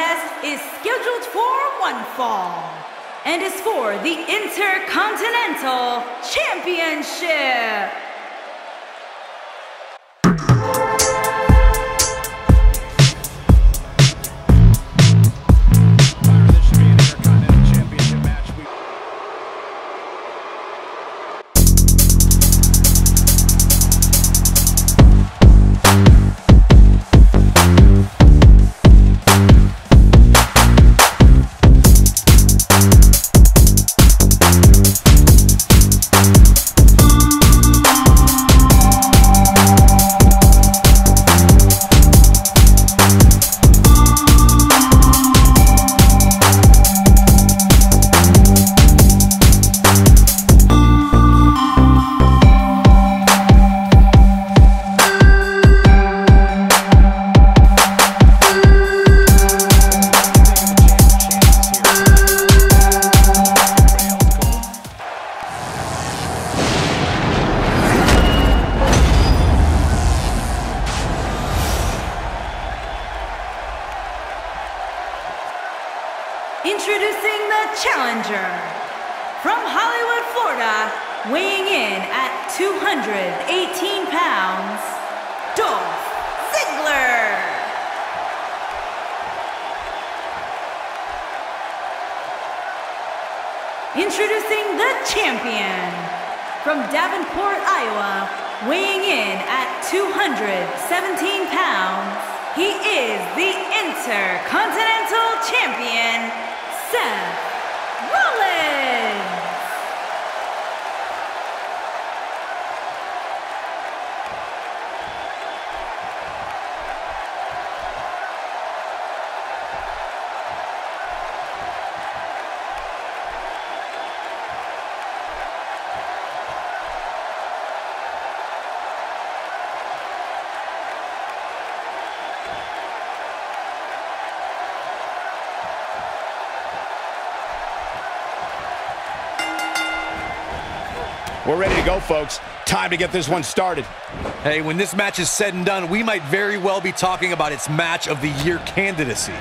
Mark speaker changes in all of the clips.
Speaker 1: Contest is scheduled for one fall and is for the Intercontinental Championship. Challenger from Hollywood, Florida, weighing in at 218 pounds, Dolph Ziggler. Introducing the champion from Davenport, Iowa, weighing in at 217 pounds. He is the Intercontinental Champion, Seth
Speaker 2: We're ready to go, folks. Time to get this one started.
Speaker 3: Hey, when this match is said and done, we might very well be talking about its match of the year candidacy.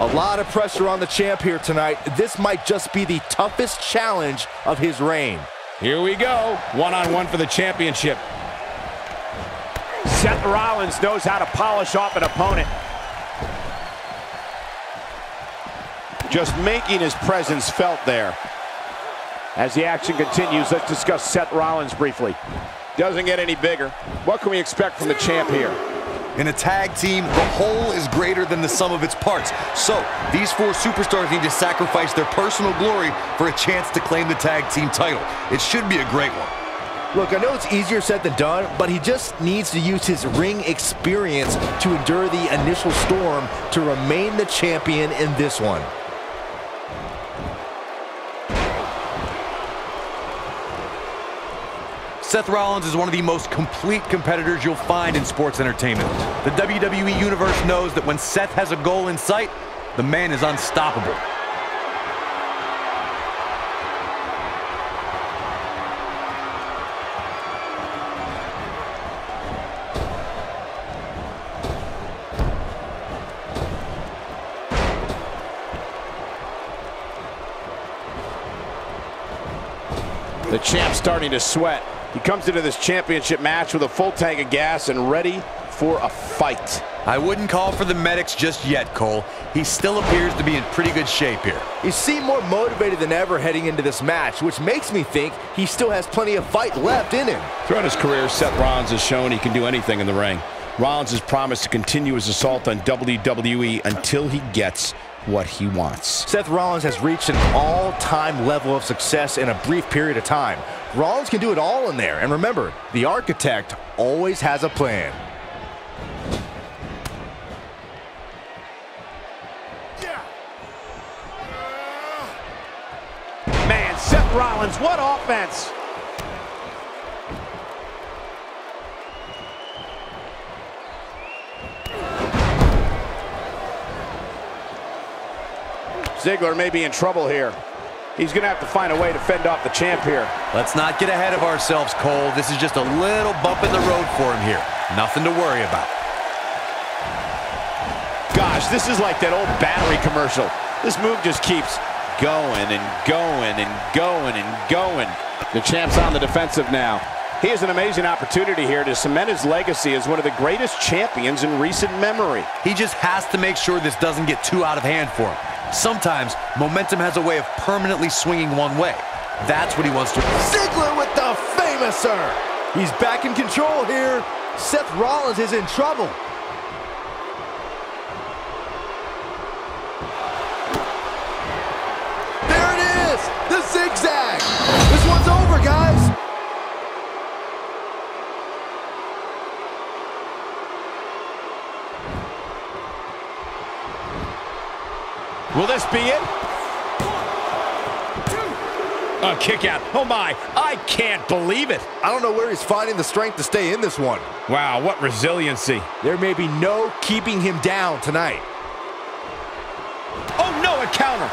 Speaker 4: A lot of pressure on the champ here tonight. This might just be the toughest challenge of his reign.
Speaker 2: Here we go. One-on-one for the championship.
Speaker 5: Seth Rollins knows how to polish off an opponent.
Speaker 6: just making his presence felt there.
Speaker 5: As the action continues, let's discuss Seth Rollins briefly.
Speaker 6: Doesn't get any bigger. What can we expect from the champ here?
Speaker 3: In a tag team, the whole is greater than the sum of its parts. So, these four superstars need to sacrifice their personal glory for a chance to claim the tag team title. It should be a great one.
Speaker 4: Look, I know it's easier said than done, but he just needs to use his ring experience to endure the initial storm to remain the champion in this one.
Speaker 3: Seth Rollins is one of the most complete competitors you'll find in sports entertainment. The WWE Universe knows that when Seth has a goal in sight, the man is unstoppable.
Speaker 6: The champ starting to sweat. He comes into this championship match with a full tank of gas and ready for a fight.
Speaker 3: I wouldn't call for the medics just yet, Cole. He still appears to be in pretty good shape here.
Speaker 4: He seemed more motivated than ever heading into this match, which makes me think he still has plenty of fight left in him.
Speaker 2: Throughout his career, Seth Rollins has shown he can do anything in the ring. Rollins has promised to continue his assault on WWE until he gets what he wants.
Speaker 4: Seth Rollins has reached an all-time level of success in a brief period of time. Rollins can do it all in there. And remember, the architect always has a plan.
Speaker 5: Man, Seth Rollins, what offense!
Speaker 6: Ziggler may be in trouble here. He's going to have to find a way to fend off the champ here.
Speaker 3: Let's not get ahead of ourselves, Cole. This is just a little bump in the road for him here. Nothing to worry about.
Speaker 6: Gosh, gosh, this is like that old battery commercial. This move just keeps going and going and going and going. The champ's on the defensive now. He has an amazing opportunity here to cement his legacy as one of the greatest champions in recent memory.
Speaker 3: He just has to make sure this doesn't get too out of hand for him. Sometimes, momentum has a way of permanently swinging one way. That's what he wants to... do.
Speaker 4: Ziggler with the famous famouser. He's back in control here. Seth Rollins is in trouble. There it is, the zigzag.
Speaker 6: Will this be it? A kick out. Oh my, I can't believe it.
Speaker 4: I don't know where he's finding the strength to stay in this one.
Speaker 6: Wow, what resiliency.
Speaker 4: There may be no keeping him down tonight.
Speaker 6: Oh no, a counter.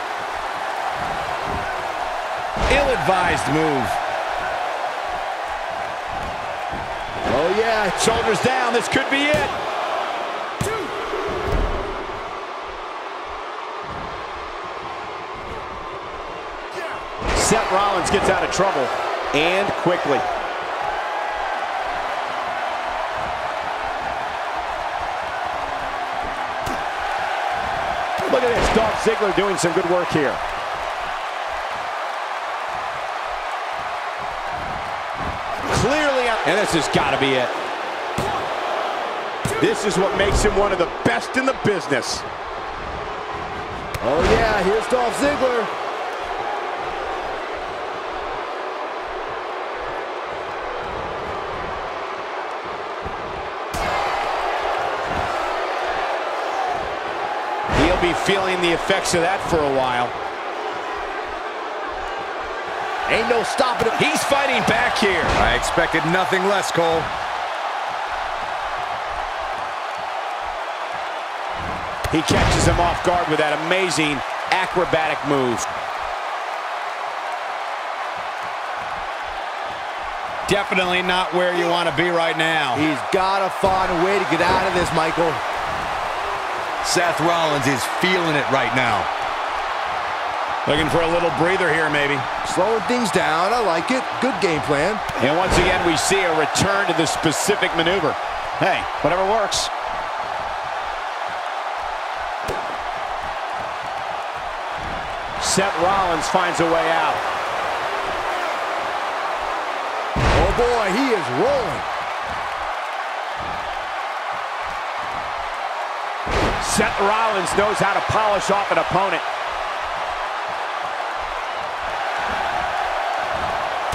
Speaker 6: Ill-advised move.
Speaker 4: Oh yeah,
Speaker 6: Shoulders down, this could be it. Seth Rollins gets out of trouble, and quickly. Look at this, Dolph Ziggler doing some good work here. Clearly, and this has got to be it. This is what makes him one of the best in the business.
Speaker 4: Oh yeah, here's Dolph Ziggler.
Speaker 6: He'll be feeling the effects of that for a while.
Speaker 4: Ain't no stopping him.
Speaker 6: He's fighting back here.
Speaker 3: I expected nothing less, Cole.
Speaker 6: He catches him off guard with that amazing acrobatic move. Definitely not where you want to be right now.
Speaker 4: He's got to find a way to get out of this, Michael.
Speaker 3: Seth Rollins is feeling it right now.
Speaker 6: Looking for a little breather here, maybe.
Speaker 4: Slowing things down. I like it. Good game plan.
Speaker 6: And once again, we see a return to the specific maneuver. Hey, whatever works. Seth Rollins finds a way out.
Speaker 4: Oh boy, he is rolling.
Speaker 5: Seth Rollins knows how to polish off an opponent.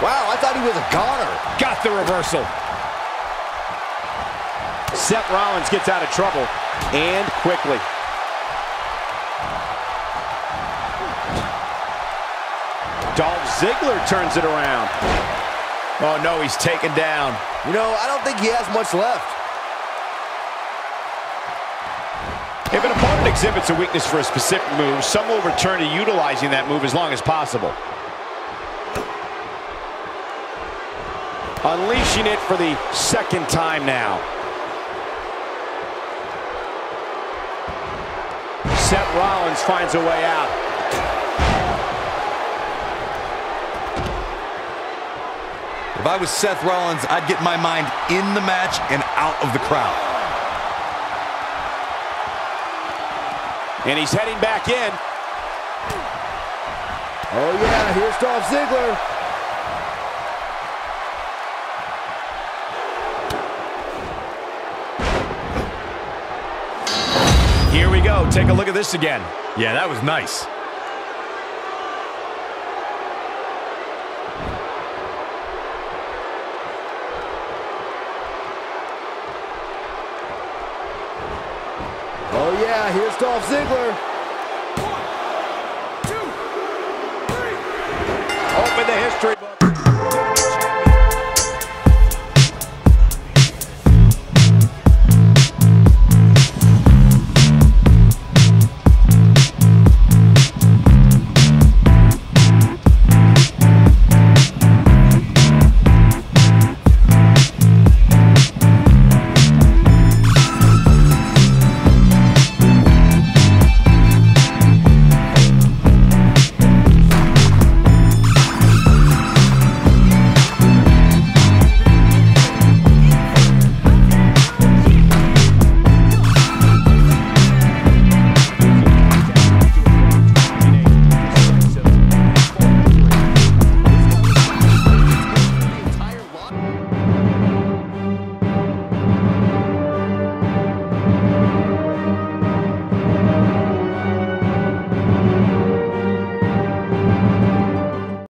Speaker 4: Wow, I thought he was a goner.
Speaker 6: Got the reversal.
Speaker 5: Seth Rollins gets out of trouble, and quickly. Dolph Ziggler turns it around.
Speaker 6: Oh no, he's taken down.
Speaker 4: You know, I don't think he has much left.
Speaker 6: If an opponent exhibits a weakness for a specific move, some will return to utilizing that move as long as possible. Unleashing it for the second time now. Seth Rollins finds a way out.
Speaker 3: If I was Seth Rollins, I'd get my mind in the match and out of the crowd.
Speaker 6: And he's heading back in.
Speaker 4: Oh yeah, here's Dolph Ziggler.
Speaker 6: Here we go. Take a look at this again.
Speaker 3: Yeah, that was nice.
Speaker 4: Yeah, here's Dolph Ziggler. One, two, three. Open the history book.